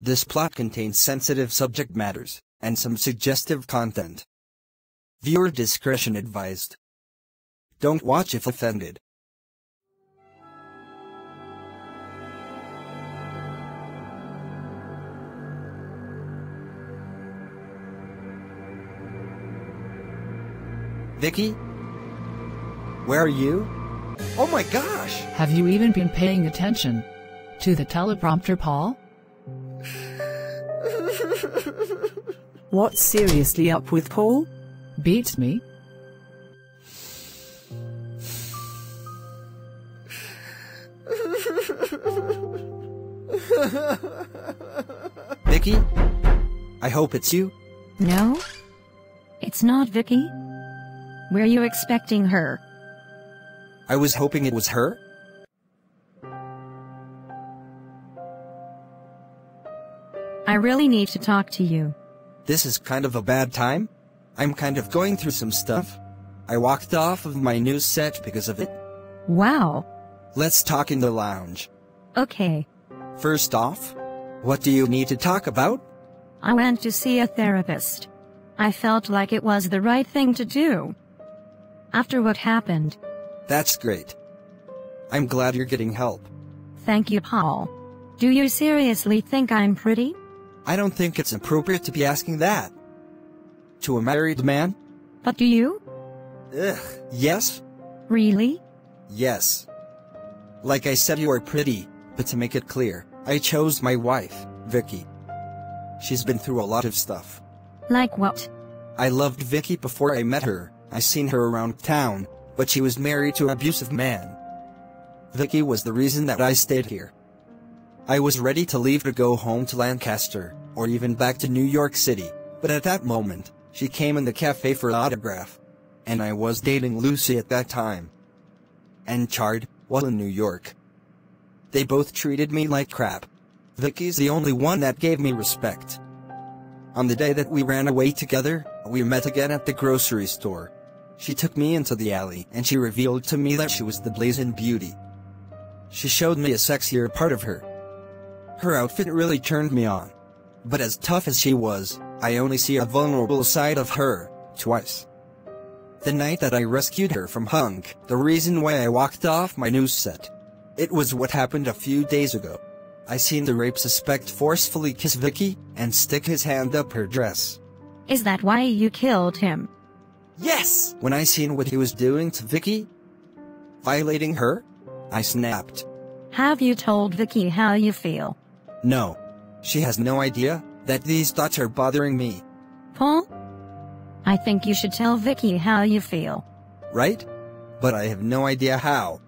This plot contains sensitive subject matters and some suggestive content. Viewer discretion advised. Don't watch if offended. Vicky? Where are you? Oh my gosh! Have you even been paying attention to the teleprompter, Paul? What's seriously up with Paul? Beats me. Vicky? I hope it's you. No? It's not Vicky? Were you expecting her? I was hoping it was her. I really need to talk to you. This is kind of a bad time. I'm kind of going through some stuff. I walked off of my new set because of it. Wow. Let's talk in the lounge. Okay. First off, what do you need to talk about? I went to see a therapist. I felt like it was the right thing to do. After what happened. That's great. I'm glad you're getting help. Thank you, Paul. Do you seriously think I'm pretty? I don't think it's appropriate to be asking that. To a married man? But do you? Ugh, yes? Really? Yes. Like I said you are pretty, but to make it clear, I chose my wife, Vicky. She's been through a lot of stuff. Like what? I loved Vicky before I met her, I seen her around town, but she was married to an abusive man. Vicky was the reason that I stayed here. I was ready to leave to go home to Lancaster, or even back to New York City, but at that moment, she came in the cafe for autograph. And I was dating Lucy at that time. And Chard, was in New York. They both treated me like crap. Vicky's the only one that gave me respect. On the day that we ran away together, we met again at the grocery store. She took me into the alley and she revealed to me that she was the blazing beauty. She showed me a sexier part of her. Her outfit really turned me on. But as tough as she was, I only see a vulnerable side of her, twice. The night that I rescued her from Hunk, the reason why I walked off my news set. It was what happened a few days ago. I seen the rape suspect forcefully kiss Vicky and stick his hand up her dress. Is that why you killed him? Yes! When I seen what he was doing to Vicky, violating her, I snapped. Have you told Vicky how you feel? No. She has no idea that these thoughts are bothering me, Paul? I think you should tell Vicky how you feel. right? But I have no idea how.